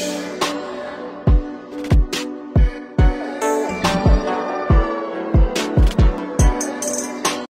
Bye.